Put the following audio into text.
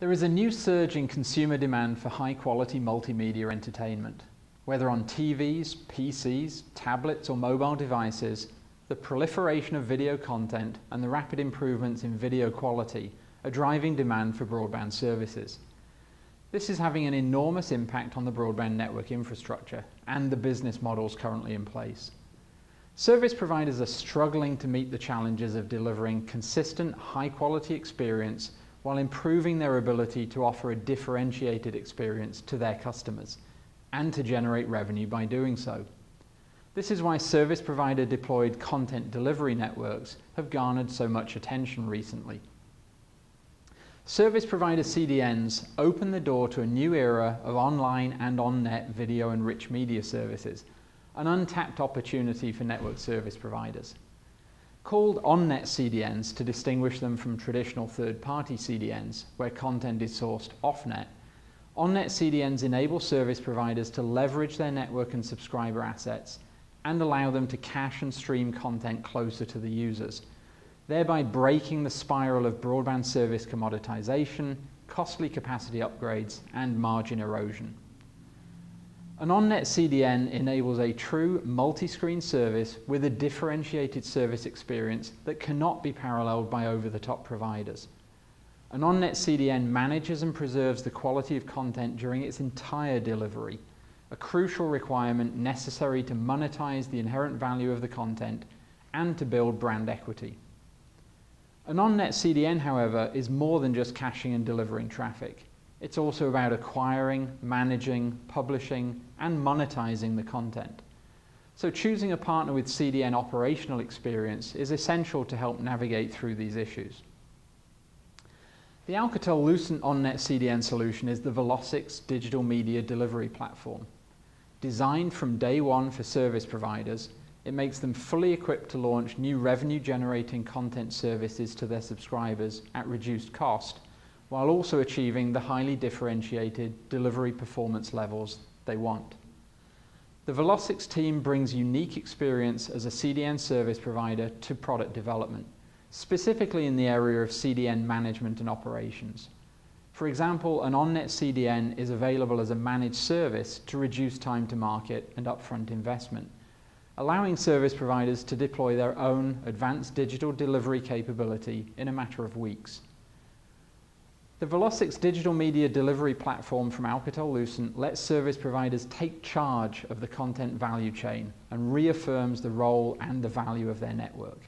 There is a new surge in consumer demand for high quality multimedia entertainment. Whether on TVs, PCs, tablets, or mobile devices, the proliferation of video content and the rapid improvements in video quality are driving demand for broadband services. This is having an enormous impact on the broadband network infrastructure and the business models currently in place. Service providers are struggling to meet the challenges of delivering consistent, high quality experience while improving their ability to offer a differentiated experience to their customers and to generate revenue by doing so. This is why service provider deployed content delivery networks have garnered so much attention recently. Service provider CDNs open the door to a new era of online and on-net video and rich media services, an untapped opportunity for network service providers. Called on-net CDNs to distinguish them from traditional third-party CDNs, where content is sourced off-net, on-net CDNs enable service providers to leverage their network and subscriber assets and allow them to cache and stream content closer to the users, thereby breaking the spiral of broadband service commoditization, costly capacity upgrades, and margin erosion. An on-net CDN enables a true multi-screen service with a differentiated service experience that cannot be paralleled by over-the-top providers. An on-net CDN manages and preserves the quality of content during its entire delivery, a crucial requirement necessary to monetize the inherent value of the content and to build brand equity. An on-net CDN, however, is more than just caching and delivering traffic. It's also about acquiring, managing, publishing, and monetizing the content. So choosing a partner with CDN operational experience is essential to help navigate through these issues. The Alcatel Lucent OnNet CDN solution is the Velocix digital media delivery platform. Designed from day one for service providers, it makes them fully equipped to launch new revenue generating content services to their subscribers at reduced cost while also achieving the highly differentiated delivery performance levels they want. The Velocix team brings unique experience as a CDN service provider to product development, specifically in the area of CDN management and operations. For example, an on-net CDN is available as a managed service to reduce time to market and upfront investment, allowing service providers to deploy their own advanced digital delivery capability in a matter of weeks. The Velocix digital media delivery platform from Alcatel Lucent lets service providers take charge of the content value chain and reaffirms the role and the value of their network.